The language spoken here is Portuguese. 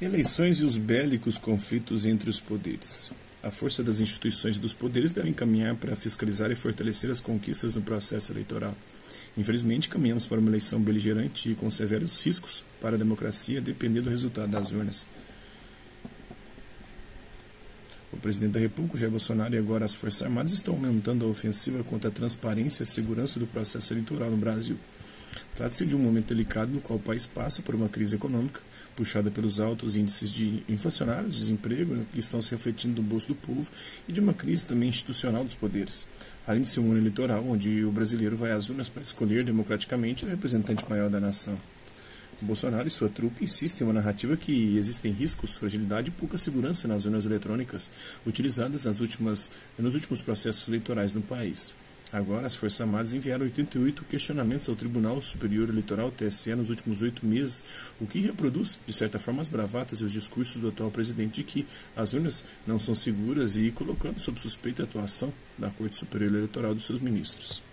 Eleições e os bélicos conflitos entre os poderes. A força das instituições e dos poderes devem caminhar para fiscalizar e fortalecer as conquistas no processo eleitoral. Infelizmente, caminhamos para uma eleição beligerante e com severos riscos para a democracia, dependendo do resultado das urnas. O presidente da República, Jair Bolsonaro, e agora as Forças Armadas estão aumentando a ofensiva contra a transparência e segurança do processo eleitoral no Brasil. Trata-se de um momento delicado no qual o país passa por uma crise econômica, puxada pelos altos índices de inflacionários, desemprego, né, que estão se refletindo no bolso do povo, e de uma crise também institucional dos poderes. Além de ser um ano eleitoral, onde o brasileiro vai às urnas para escolher democraticamente o representante maior da nação. Bolsonaro e sua trupe insistem em uma narrativa que existem riscos, fragilidade e pouca segurança nas urnas eletrônicas utilizadas nas últimas, nos últimos processos eleitorais no país. Agora, as Forças Armadas enviaram 88 questionamentos ao Tribunal Superior Eleitoral, TSE, nos últimos oito meses, o que reproduz, de certa forma, as bravatas e os discursos do atual presidente de que as urnas não são seguras e colocando sob suspeita a atuação da Corte Superior Eleitoral dos seus ministros.